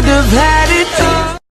would have had